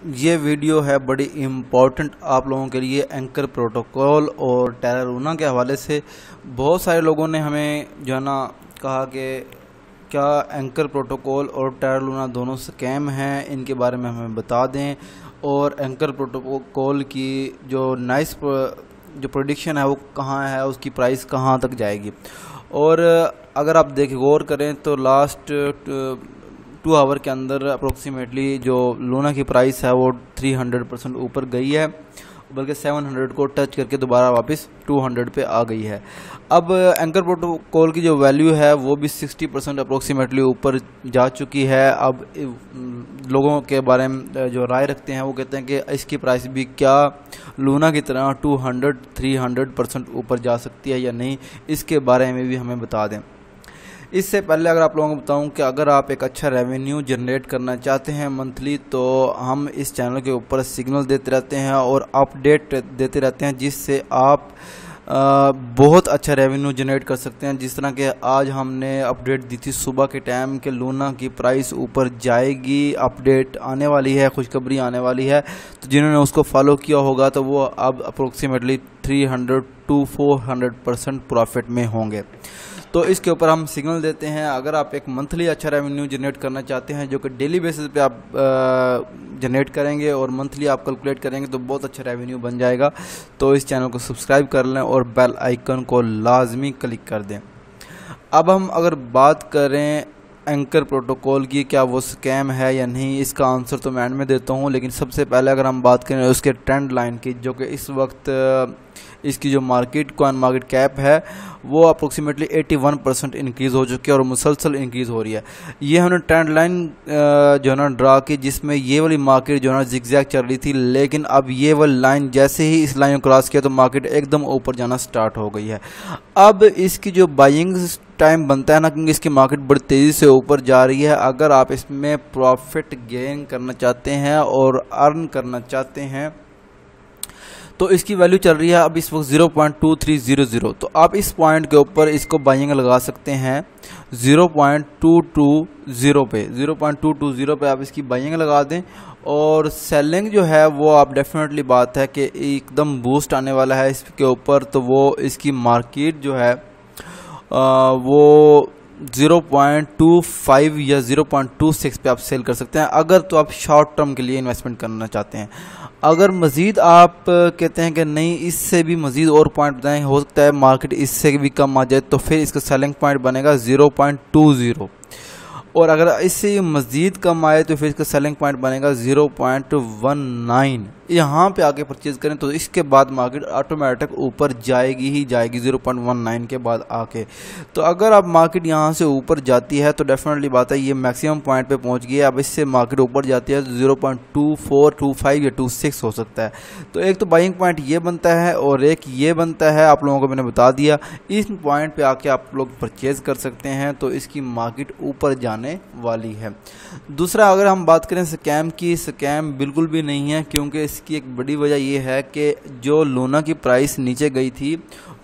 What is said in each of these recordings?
ये वीडियो है बड़ी इंपॉर्टेंट आप लोगों के लिए एंकर प्रोटोकॉल और टेरारूना के हवाले से। बहुत सारे लोगों ने हमें जो है ना कहा कि क्या एंकर प्रोटोकॉल और टेरालूना दोनों स्कैम हैं, इनके बारे में हमें बता दें। और एंकर प्रोटोकॉल की जो नाइस जो प्रोडिक्शन है वो कहाँ है, उसकी प्राइस कहाँ तक जाएगी। और अगर आप देख, गौर करें तो लास्ट टू आवर के अंदर अप्रोक्सीमेटली जो लोना की प्राइस है वो 300 परसेंट ऊपर गई है, बल्कि 700 को टच करके दोबारा वापस 200 पे आ गई है। अब एंकर प्रोटोकॉल की जो वैल्यू है वो भी 60 परसेंट अप्रोक्सीमेटली ऊपर जा चुकी है। अब, लोगों के बारे में, जो राय रखते हैं वो कहते हैं कि इसकी प्राइस भी क्या लूना की तरह 200 300 परसेंट ऊपर जा सकती है या नहीं, इसके बारे में भी हमें बता दें। इससे पहले अगर आप लोगों को बताऊँ कि अगर आप एक अच्छा रेवेन्यू जनरेट करना चाहते हैं मंथली तो हम इस चैनल के ऊपर सिग्नल देते रहते हैं और अपडेट देते रहते हैं जिससे आप आ, बहुत अच्छा रेवेन्यू जनरेट कर सकते हैं। जिस तरह के आज हमने अपडेट दी थी सुबह के टाइम के लूना की प्राइस ऊपर जाएगी अपडेट आने वाली है खुशखबरी आने वाली है। तो जिन्होंने उसको फॉलो किया होगा तो वो अब अप्रोक्सीमेटली 300 टू 400 परसेंट प्रॉफिट में होंगे। तो इसके ऊपर हम सिग्नल देते हैं। अगर आप एक मंथली अच्छा रेवेन्यू जनरेट करना चाहते हैं, जो कि डेली बेसिस पे आप जनरेट करेंगे और मंथली आप कैलकुलेट करेंगे तो बहुत अच्छा रेवेन्यू बन जाएगा। तो इस चैनल को सब्सक्राइब कर लें और बेल आइकन को लाजमी क्लिक कर दें। अब हम अगर बात करें एंकर प्रोटोकॉल की, क्या वो स्कैम है या नहीं, इसका आंसर तो मैं एंड में देता हूँ। लेकिन सबसे पहले अगर हम बात करें उसके ट्रेंड लाइन की, जो कि इस वक्त इसकी जो मार्केट कॉइन मार्केट कैप है, वो अप्रोक्सीमेटली 81 परसेंट इंक्रीज़ हो चुकी है और मुसलसल इंक्रीज़ हो रही है। ये हमने ट्रेंड लाइन जो है ना ड्रा की, जिसमें ये वाली मार्केट जो है ना जिगजैग चल रही थी, लेकिन अब ये वाली लाइन जैसे ही इस लाइन को क्रॉस किया तो मार्केट एकदम ऊपर जाना स्टार्ट हो गई है। अब इसकी जो बाइंग टाइम बनता है ना, क्योंकि इसकी मार्केट बड़ी तेज़ी से ऊपर जा रही है, अगर आप इसमें प्रॉफिट गेन करना चाहते हैं और अर्न करना चाहते हैं तो इसकी वैल्यू चल रही है अब इस वक्त zero point two three zero zero तो आप इस पॉइंट के ऊपर इसको बाइंग लगा सकते हैं zero point two two zero पे। Zero point two two zero पे आप इसकी बाइंग लगा दें और सेलिंग जो है वो आप डेफिनेटली बात है कि एकदम बूस्ट आने वाला है इसके ऊपर तो वो इसकी मार्केट जो है आ, वो 0.25 या 0.26 पे आप सेल कर सकते हैं। अगर तो आप शॉर्ट टर्म के लिए इन्वेस्टमेंट करना चाहते हैं। अगर मज़ीद आप कहते हैं कि नहीं, इससे भी मज़ीद और पॉइंट बताएँ, हो सकता है मार्केट इससे भी कम आ जाए तो फिर इसका सेलिंग पॉइंट बनेगा ज़ीरो पॉइंट टू ज़ीरो और अगर इससे मज़ीद कम आए तो फिर इसका सेलिंग पॉइंट बनेगा ज़ीरो पॉइंट वन नाइन यहाँ पे आके परचेज करें तो इसके बाद मार्केट ऑटोमेटिक ऊपर जाएगी ही जाएगी 0.19 के बाद आके। तो अगर अब मार्केट यहाँ से ऊपर जाती है तो डेफिनेटली बात है, ये मैक्सिमम पॉइंट पे पहुँच गई है। अब इससे मार्केट ऊपर जाती है तो ज़ीरो या टू हो सकता है। तो एक तो बाइंग पॉइंट ये बनता है और एक ये बनता है, आप लोगों को मैंने बता दिया। इस पॉइंट पर आके आप लोग परचेज कर सकते हैं तो इसकी मार्केट ऊपर जाने वाली है। दूसरा, अगर हम बात करें स्कैम की स्कैम बिल्कुल भी नहीं है, क्योंकि इसकी एक बड़ी वजह यह है कि जो लोना की प्राइस नीचे गई थी,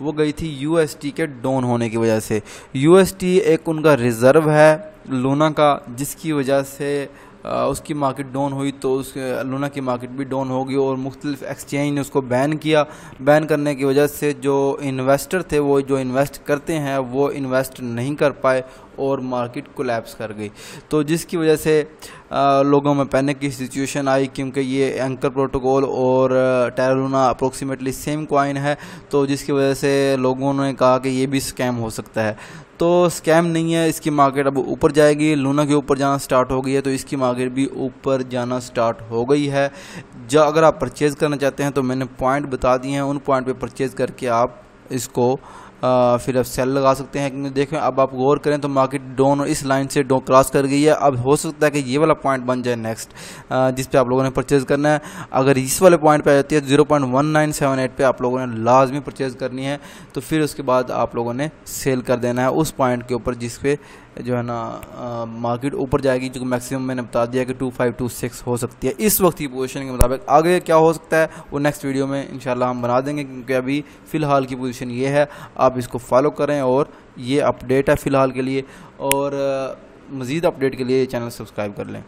वो गई थी यू के डाउन होने की वजह से। यू एक उनका रिज़र्व है लोना का, जिसकी वजह से उसकी मार्केट डाउन हुई तो उस लूना की मार्केट भी डाउन हो गई और मुख्तलिफ़ एक्सचेंज ने उसको बैन किया। बैन करने की वजह से जो इन्वेस्टर थे वो जो इन्वेस्ट करते हैं वो इन्वेस्ट नहीं कर पाए और मार्केट कोलैप्स कर गई। तो जिसकी वजह से आ, लोगों में पैनिक की सिचुएशन आई क्योंकि ये एंकर प्रोटोकॉल और टेरालूना अप्रोक्सीमेटली सेम कॉइन है। तो जिसकी वजह से लोगों ने कहा कि ये भी स्कैम हो सकता है। तो स्कैम नहीं है, इसकी मार्केट अब ऊपर जाएगी लूना के ऊपर जाना स्टार्ट हो गई है तो इसकी मार्केट भी ऊपर जाना स्टार्ट हो गई है। जो अगर आप परचेज़ करना चाहते हैं तो मैंने पॉइंट बता दिए हैं, उन पॉइंट पे परचेज़ करके आप इसको आ, फिर आप सेल लगा सकते हैं क्योंकि देखें अब आप गौर करें तो मार्केट डोन इस लाइन से डो क्रॉस कर गई है। अब हो सकता है कि ये वाला पॉइंट बन जाए नेक्स्ट जिस पे आप लोगों ने परचेज करना है। अगर इस वाले पॉइंट पे आ जाती है zero point one nine seven eight पर आप लोगों ने लाजमी परचेज करनी है तो फिर उसके बाद आप लोगों ने सेल कर देना है उस पॉइंट के ऊपर जिस पे जो है ना मार्केट ऊपर जाएगी, जो मैक्सिमम मैंने बता दिया कि टू फाइव टू सिक्स हो सकती है। इस वक्त की पोजीशन के मुताबिक आगे क्या हो सकता है, वो नेक्स्ट वीडियो में इंशाल्लाह हम बना देंगे, क्योंकि अभी फ़िलहाल की पोजीशन ये है। आप इसको फॉलो करें और ये अपडेट है फ़िलहाल के लिए। और मज़ीद अपडेट के लिए चैनल सब्सक्राइब कर लें।